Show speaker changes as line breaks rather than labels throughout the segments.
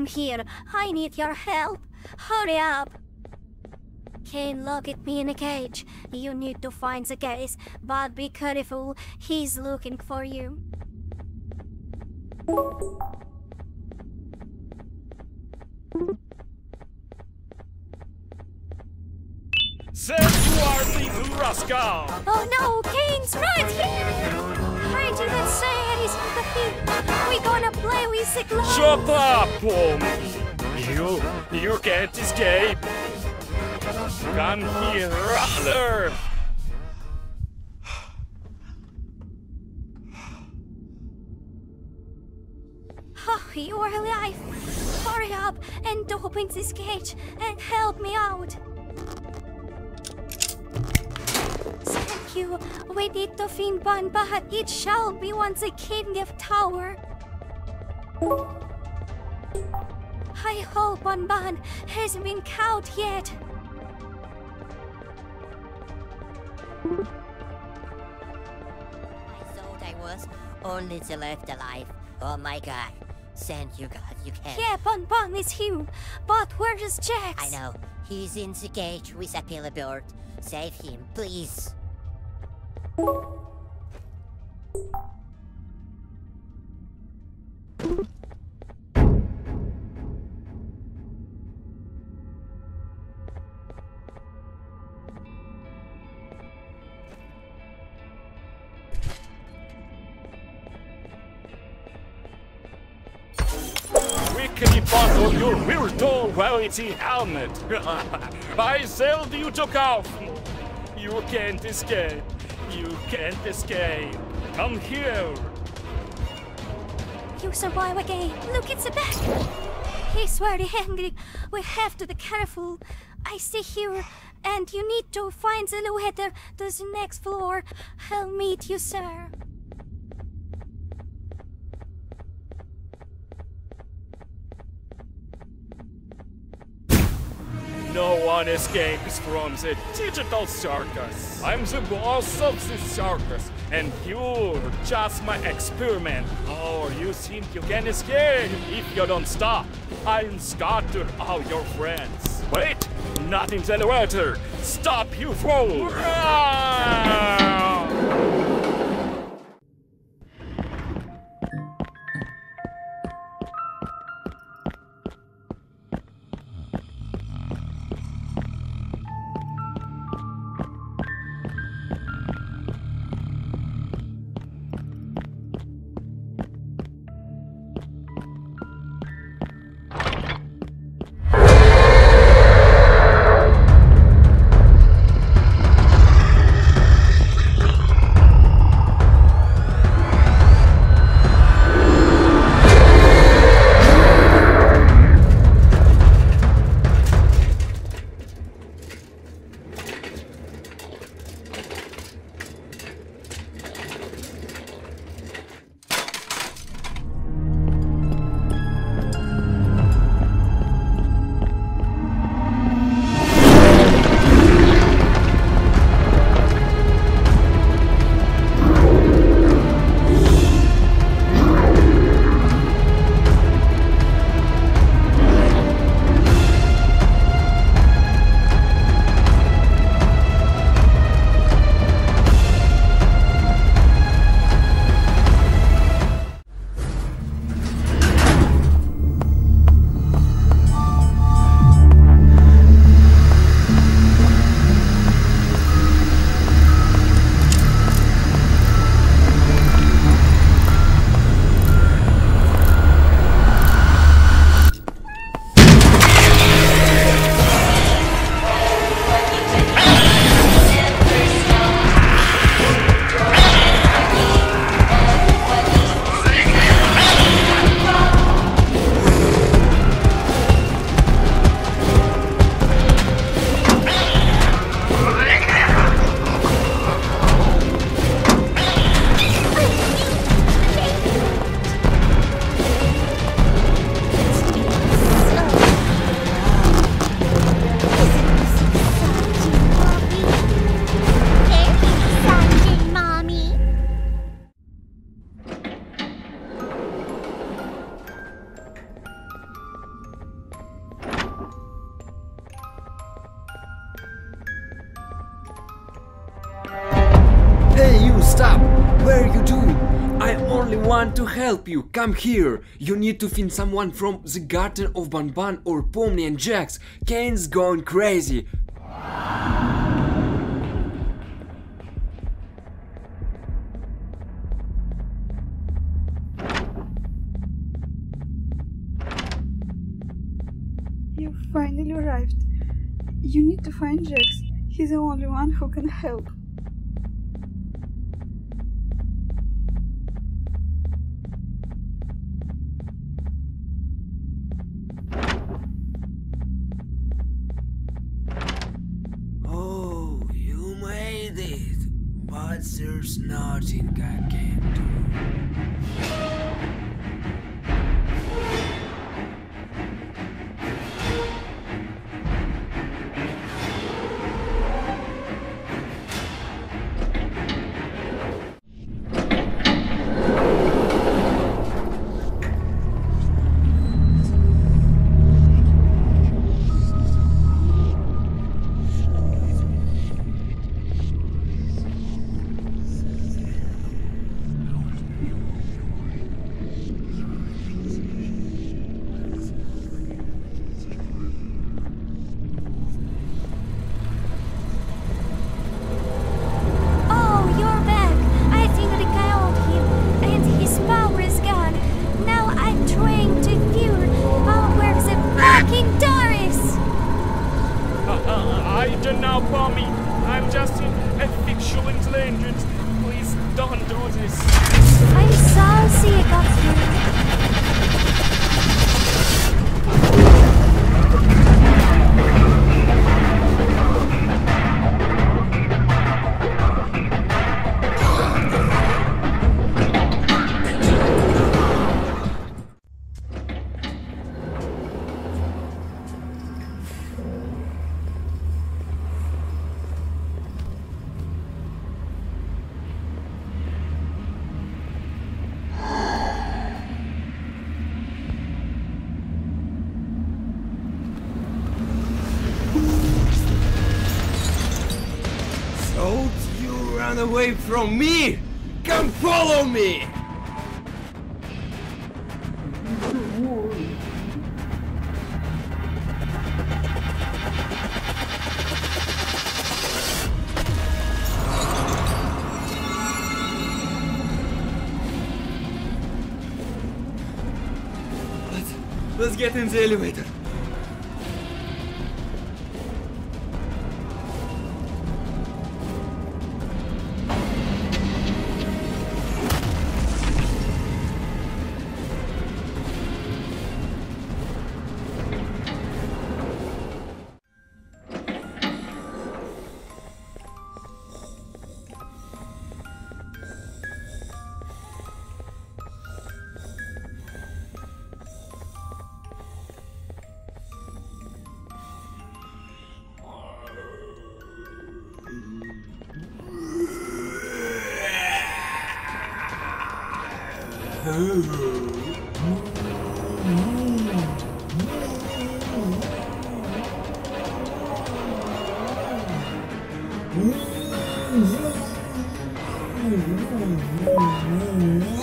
Come here. I need your help. Hurry up. Caine locked me in a cage. You need to find the case, but be careful. He's looking for you.
Sensuality to rascal!
Oh no, Caine's right here! I didn't say anything. We gonna play with the glove.
Shut up, Pom! You, you can't escape! Come here, Rattler!
Oh, you are alive. Hurry up and open this cage and help me out. You. We need to find Ban, but it shall be once the king of tower. I hope Ban Ban has been cowed yet.
I thought I was only to left alive. Oh my god. Thank you, God, you can't.
Yeah, Ban Ban is here. But where is Jax?
I know. He's in the cage with a killer bird. Save him, please.
Buckle your helmet! I said you took off! You can't escape! You can't escape! Come here!
You survive again. Look, it's a back. He's very angry. We have to be careful. I stay here, and you need to find the elevator to the next floor. I'll meet you, sir.
One escapes from the digital circus. I'm the boss of the circus, and you're just my experiment. Oh, you think you can escape if you don't stop? I'll scatter all your friends. Wait, not in the elevator. Stop, you fool!
Help you. Come here. You need to find someone from the Garten of Banban or Pomni and Jax. Caine's going crazy.
You finally arrived. You need to find Jax. He's the only one who can help.
Oh, you made it. But there's nothing away from me! Come follow me! Let's, get in the elevator.
うんうんうんうん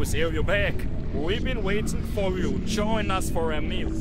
Oh, there you're back. We've been waiting for you. Join us for a meal.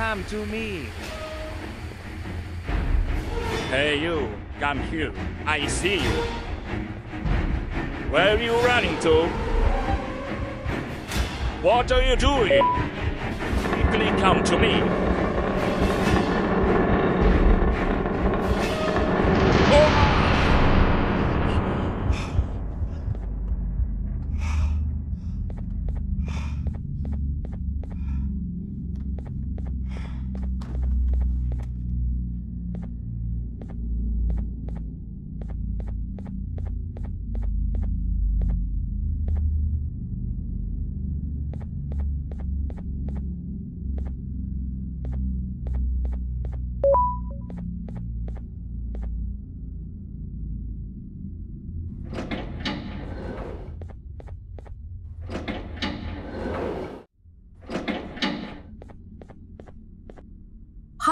Come to me.
Hey you, come here. I see you. Where are you running to? What are you doing? Quickly come to me.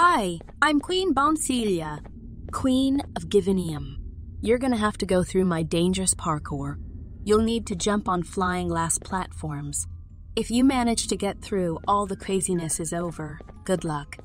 Hi, I'm Queen Bouncelia, Queen of Givinium. You're gonna have to go through my dangerous parkour. You'll need to jump on flying glass platforms. If you manage to get through, all the craziness is over. Good luck.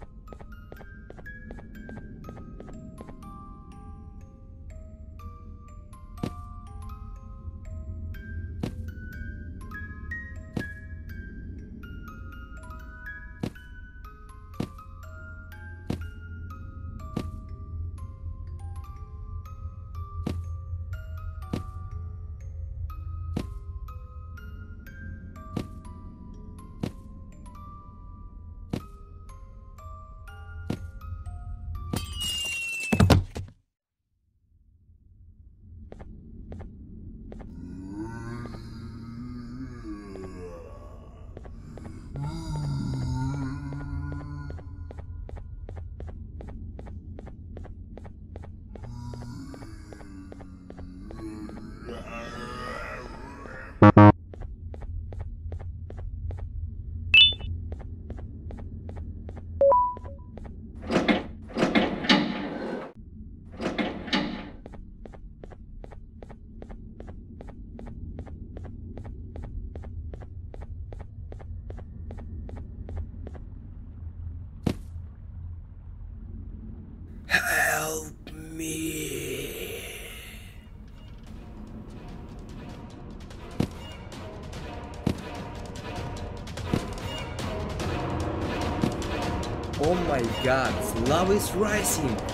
Oh my god, lava is rising.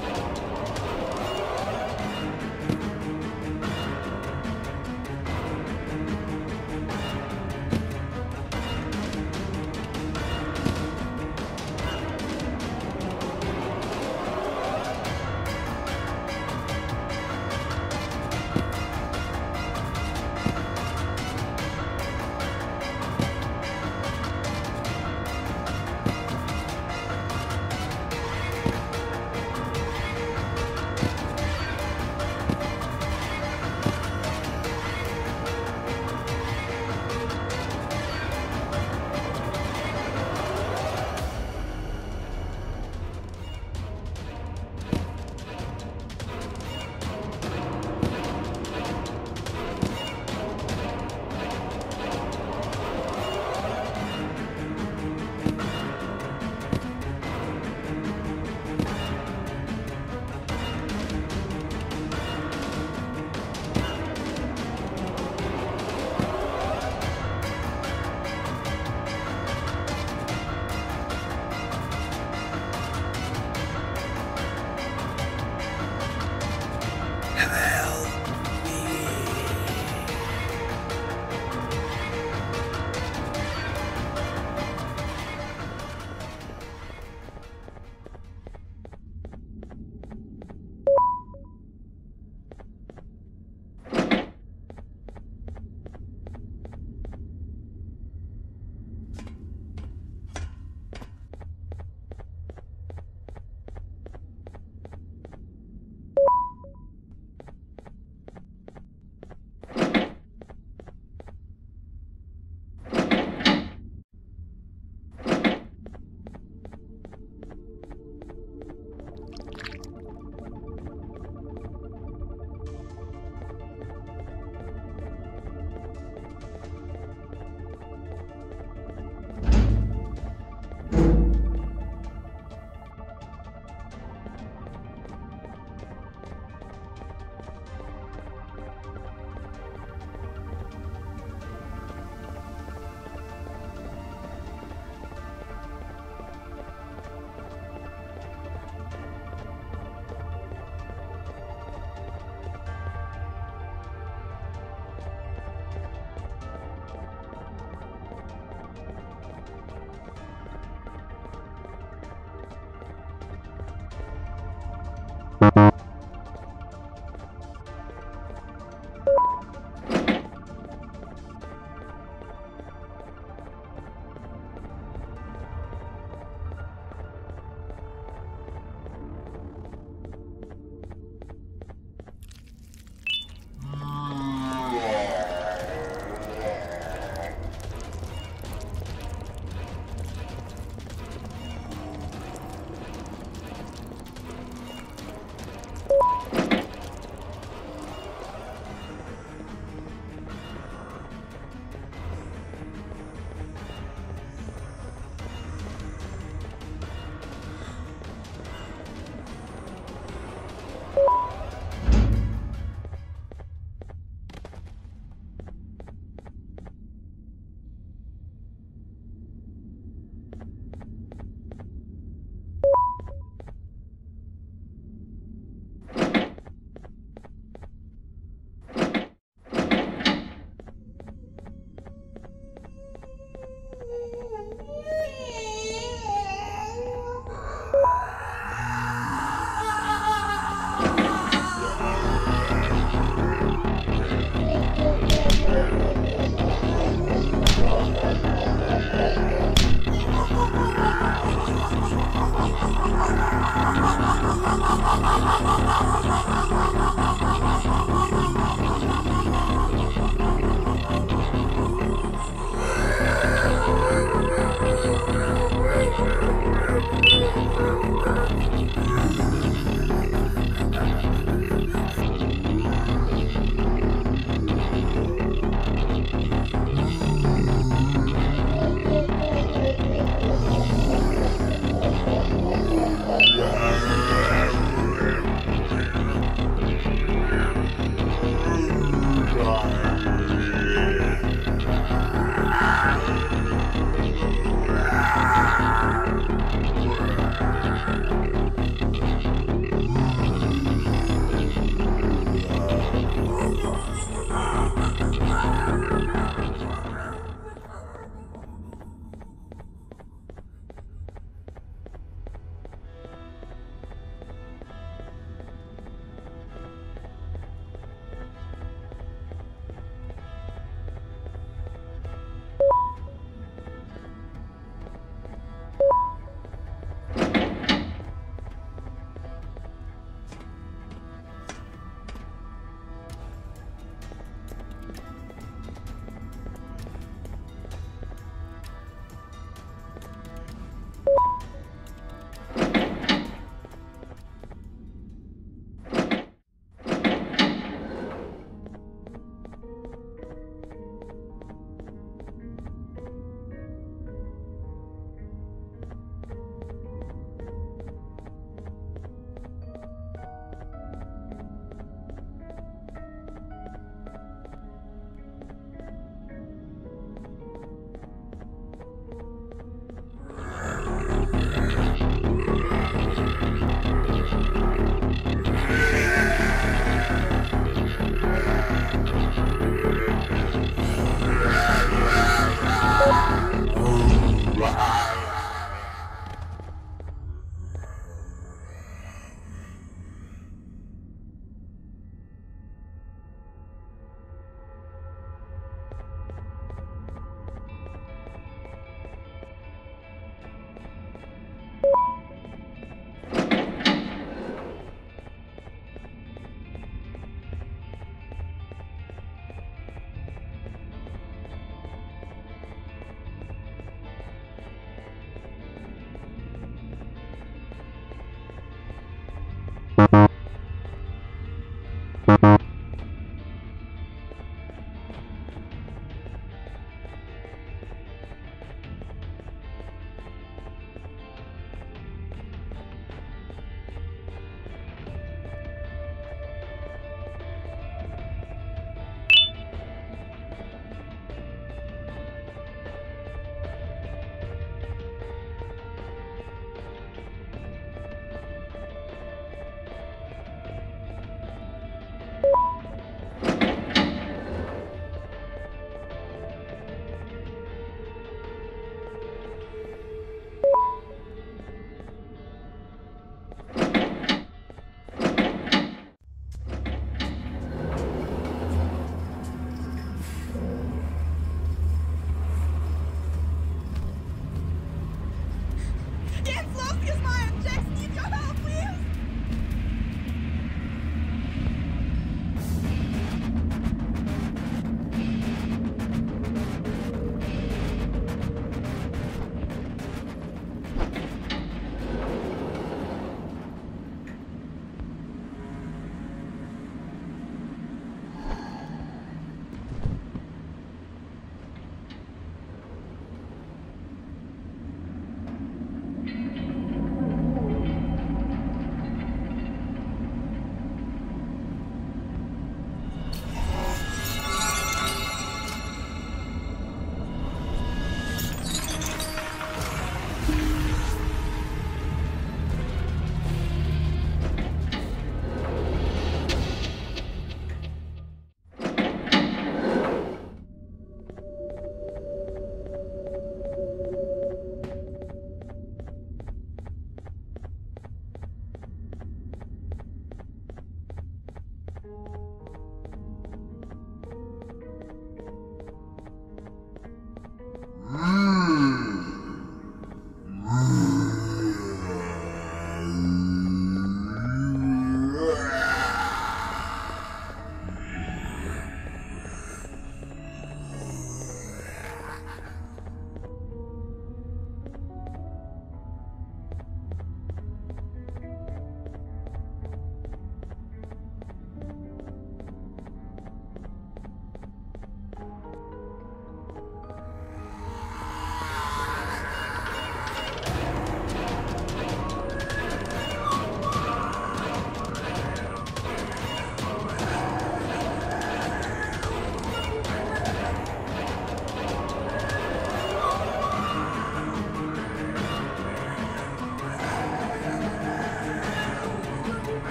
you Yeah.